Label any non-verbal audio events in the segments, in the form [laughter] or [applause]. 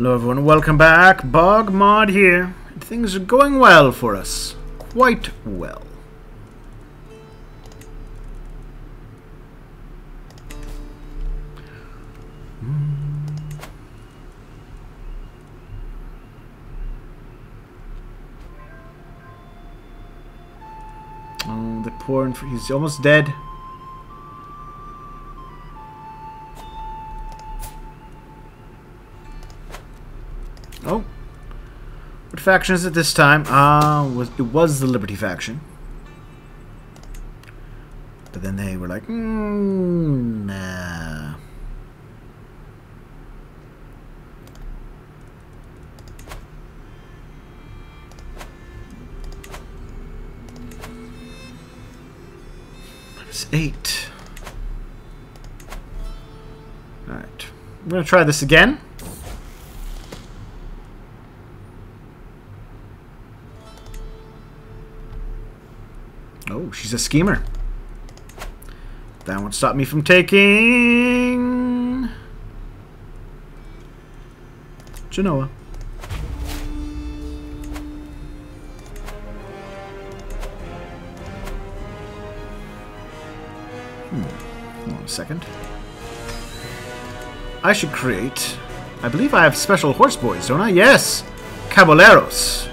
Hello everyone, welcome back. Bog Mod here. Things are going well for us. Quite well. Mm. Oh, the poor, he's almost dead. What faction is it this time? Ah, was it was the Liberty faction. But then they were like, mm, nah. Minus eight. Alright. We're gonna try this again. She's a schemer. That won't stop me from taking... Genoa. Hmm. Hold on a second. I should create... I believe I have special horse boys, don't I? Yes! Caballeros.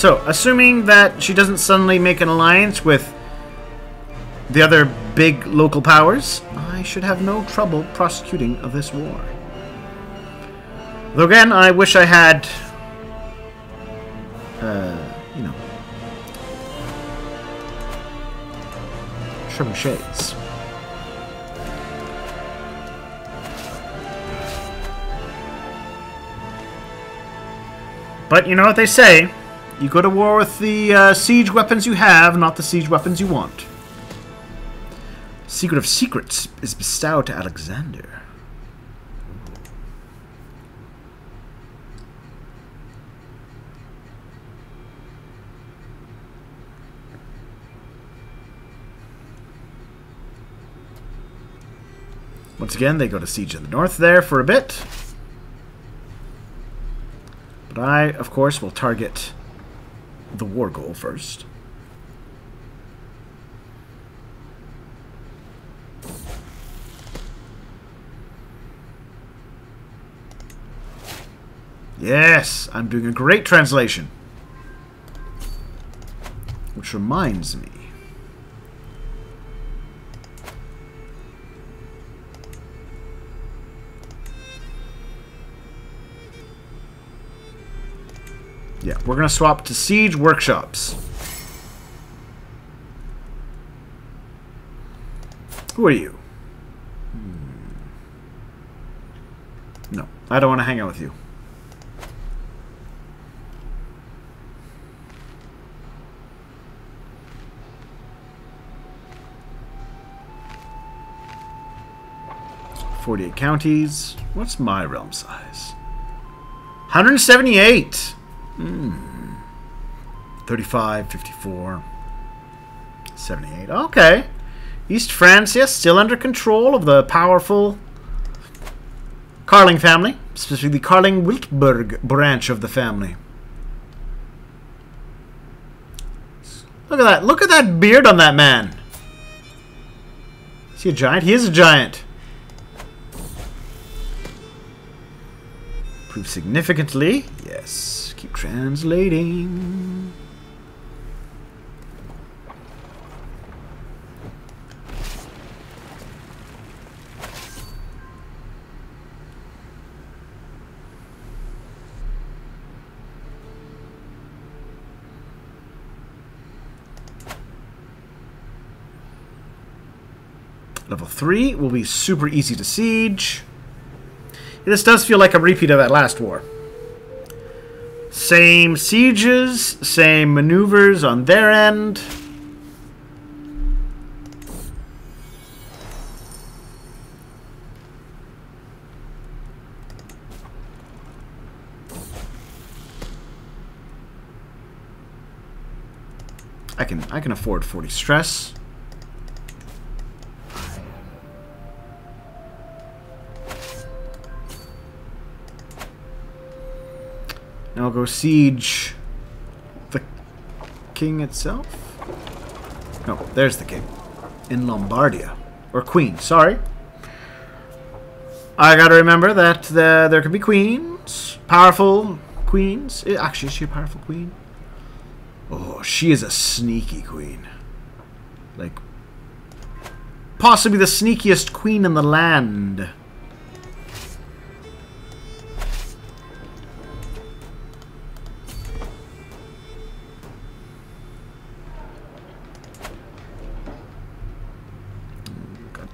So, assuming that she doesn't suddenly make an alliance with the other big local powers, I should have no trouble prosecuting of this war. Though again, I wish I had, uh, you know, trebuchets. But you know what they say. You go to war with the uh, siege weapons you have, not the siege weapons you want. Secret of Secrets is bestowed to Alexander. Once again, they go to Siege of the North there for a bit. But I, of course, will target the war goal first. Yes, I'm doing a great translation. Which reminds me. Yeah, we're going to swap to Siege Workshops. Who are you? Hmm. No, I don't want to hang out with you. Forty-eight counties. What's my realm size? 178. Hmm. 35, 54, 78. Okay. East France, Francia still under control of the powerful Karling family, specifically the Karling-Wiltburg branch of the family. Look at that. Look at that beard on that man. Is he a giant? He is a giant. Prove significantly. Yes. Keep translating. Level 3 will be super easy to siege. This does feel like a repeat of that last war. Same sieges, same maneuvers on their end. I can I can afford 40 stress. Now I'll go siege the king itself. No, there's the king. In Lombardia. Or queen, sorry. I gotta remember that the, there can be queens. Powerful queens. Eh, actually, is she a powerful queen? Oh, she is a sneaky queen. Like, possibly the sneakiest queen in the land.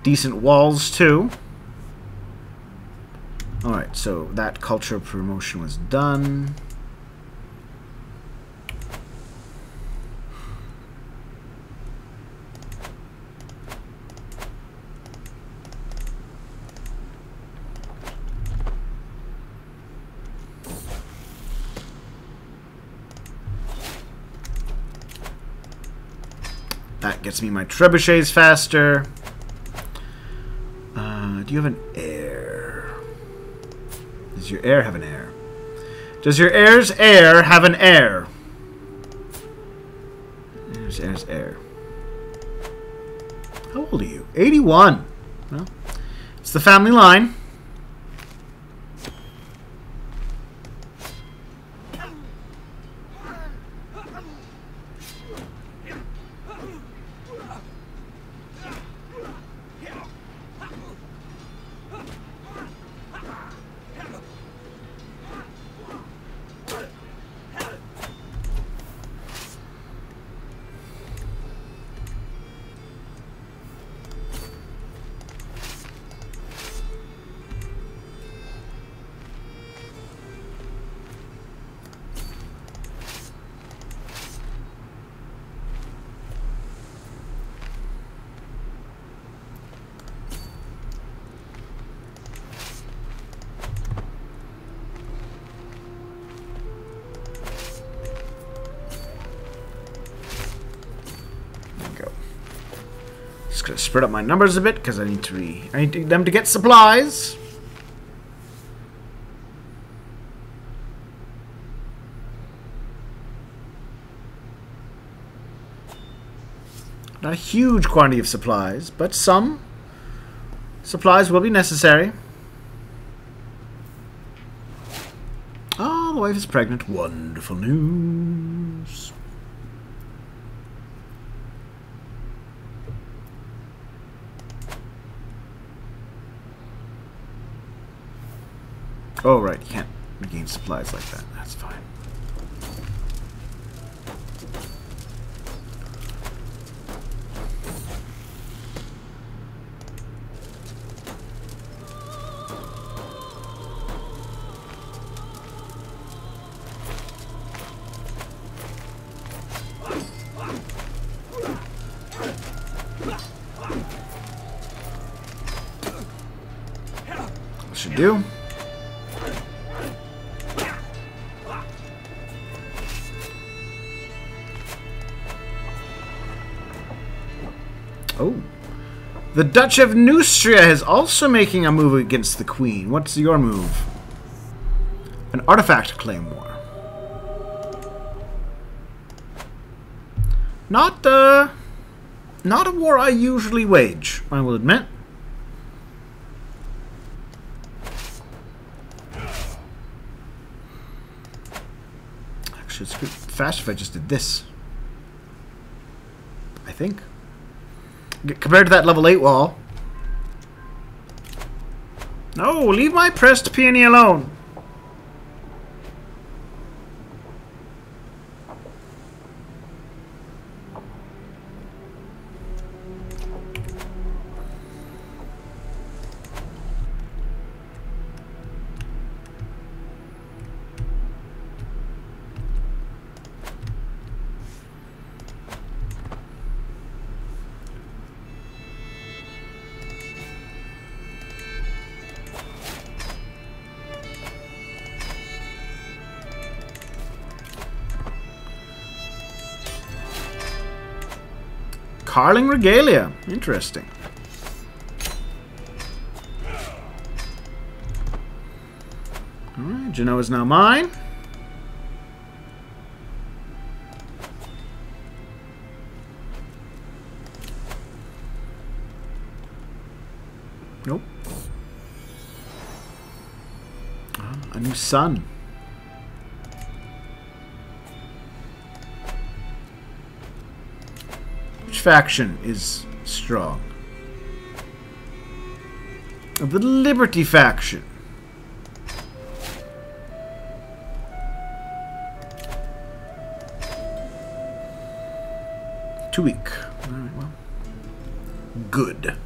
Decent walls, too. Alright, so that culture promotion was done. That gets me my trebuchets faster. Do you have an heir? Does your heir have an heir? Does your heir's heir have an heir? Heir's heir's heir. How old are you? 81. Well, it's the family line. Just gonna spread up my numbers a bit because I need to re I need them to get supplies. Not a huge quantity of supplies, but some supplies will be necessary. Oh, the wife is pregnant. Wonderful news. Oh, right. You can't regain supplies like that. That's fine. Should do. The Dutch of Neustria is also making a move against the Queen. What's your move? An artifact claim war. Not, uh... Not a war I usually wage, I will admit. Actually, it's good. fast if I just did this. I think. Compared to that level 8 wall. No, leave my pressed peony alone. Karling Regalia. Interesting. Alright, Genoa is now mine. Nope. Ah, a new sun. Faction is strong? The Liberty faction. Too weak. Well. Good.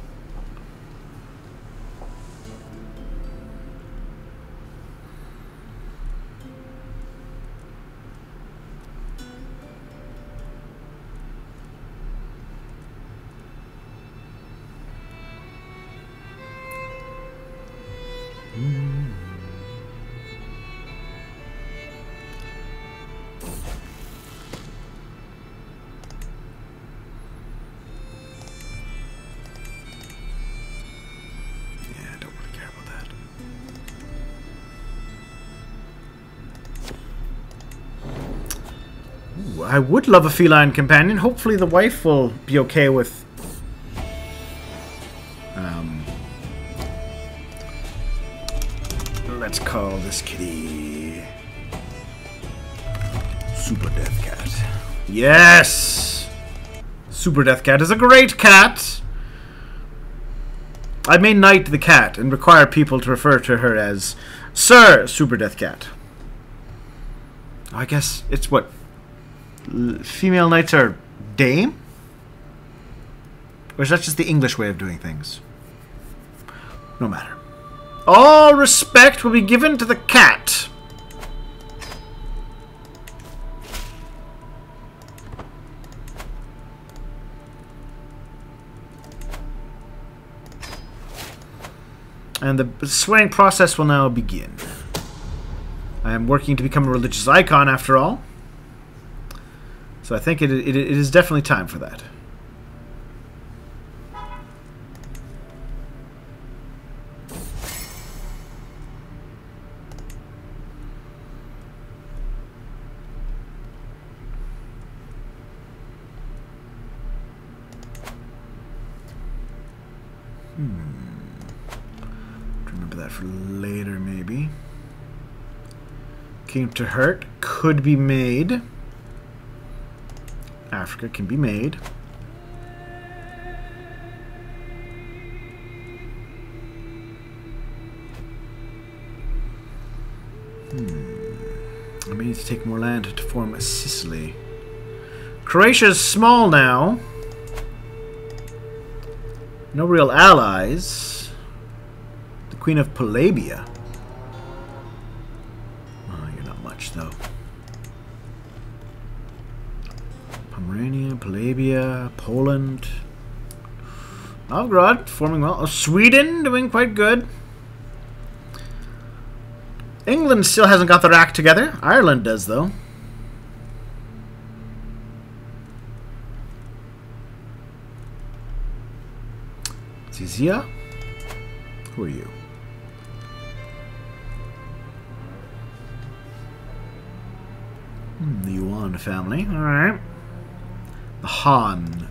I would love a feline companion. Hopefully the wife will be okay with... Um, let's call this kitty... Super Death Cat. Yes! Super Death Cat is a great cat! I may knight the cat and require people to refer to her as Sir Super Death Cat. I guess it's what female knights are dame? Or is that just the English way of doing things? No matter. All respect will be given to the cat. And the swearing process will now begin. I am working to become a religious icon after all. So I think it, it, it is definitely time for that. Hmm. Remember that for later, maybe. Came to hurt. Could be made. Africa can be made. Hmm. I may need to take more land to form a Sicily. Croatia's small now. No real allies. The Queen of Polabia. Polabia, Poland. Novgorod, forming well. Oh, Sweden, doing quite good. England still hasn't got their act together. Ireland does, though. Zizia? Who are you? Hmm, the Yuan family. Alright. The Han.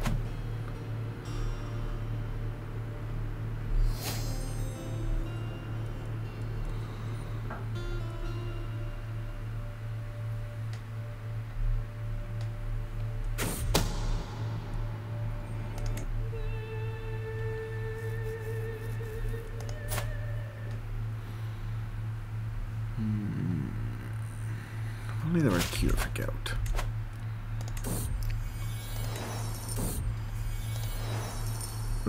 Hmm. Only they were cute for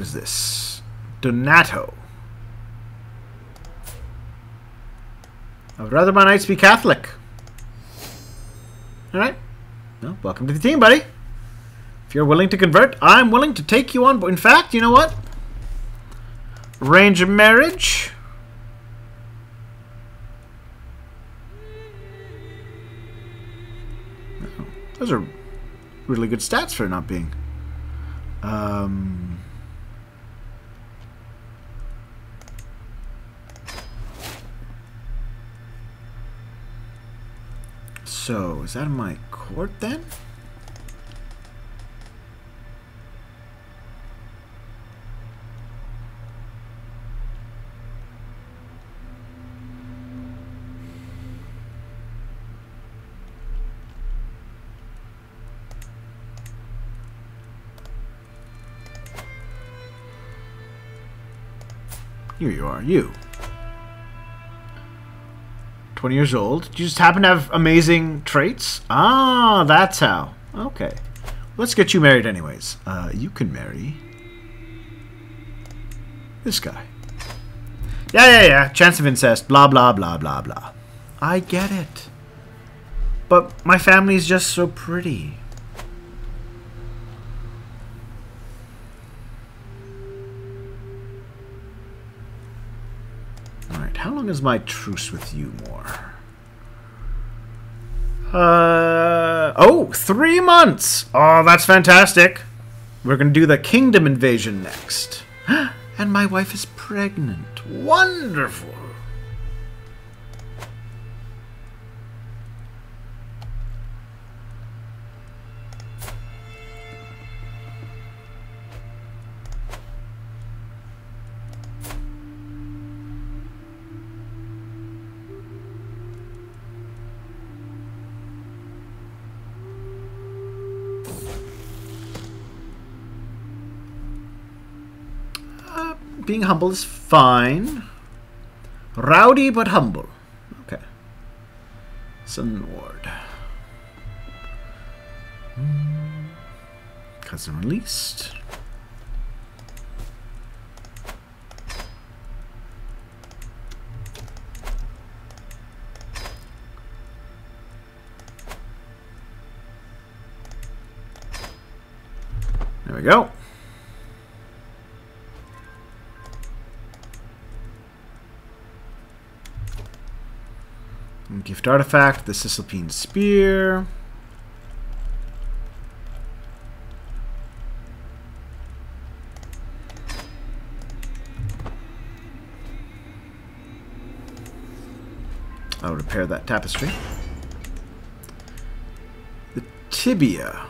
is this? Donato. I would rather my knights be Catholic. Alright. Well, welcome to the team, buddy. If you're willing to convert, I'm willing to take you on. In fact, you know what? Range of marriage. Those are really good stats for not being Um, so, is that my court then? Here you are, you. 20 years old. Do you just happen to have amazing traits? Ah, that's how. Okay. Let's get you married anyways. Uh, you can marry... This guy. Yeah, yeah, yeah. Chance of incest. Blah, blah, blah, blah, blah. I get it. But my family's just so pretty. Long is my truce with you, more? Uh, oh, three months! Oh, that's fantastic. We're to do the kingdom invasion next. [gasps] and my wife is pregnant. Wonderful. Being humble is fine. Rowdy but humble. Okay. Sun Ward. Hmm. Cousin released. There we go. Gift artifact, the Cisalpine Spear. I'll repair that tapestry. The tibia.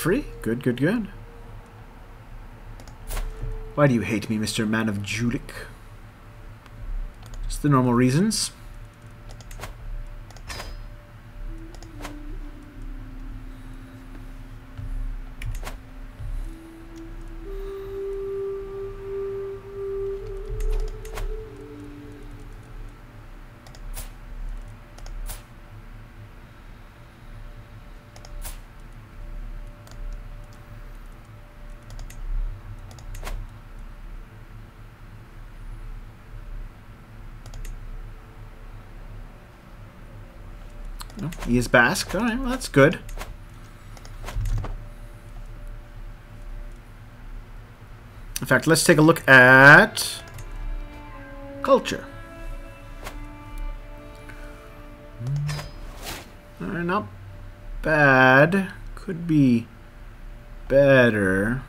Free? Good, good, good. Why do you hate me, Mr. Man of Julik? Just the normal reasons. He is Basque. Alright, well, that's good. In fact, let's take a look at culture. Right, not bad. Could be better.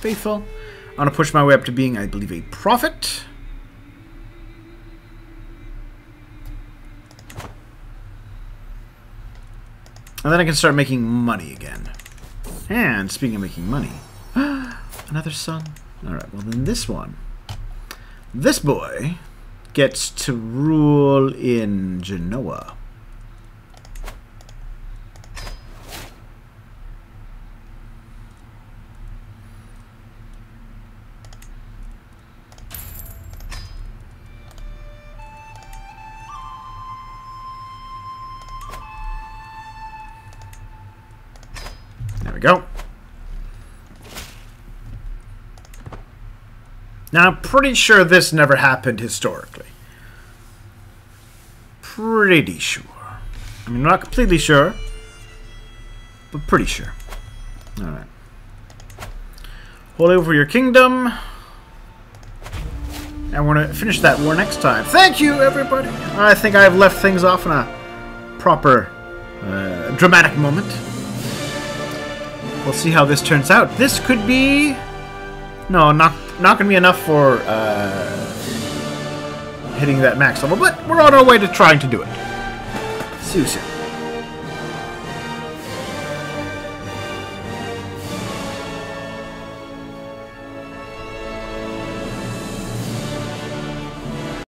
Faithful. I want to push my way up to being, I believe, a prophet. And then I can start making money again. And speaking of making money, [gasps] another son. Alright, well then this one. This boy gets to rule in Genoa. Now, I'm pretty sure this never happened historically. Pretty sure. I mean, not completely sure, but pretty sure. Alright. Hold over your kingdom. And we're going to finish that war next time. Thank you, everybody! I think I've left things off in a proper, uh, dramatic moment. We'll see how this turns out. This could be... No, not, not going to be enough for uh, hitting that max level, but we're on our way to trying to do it. See you soon.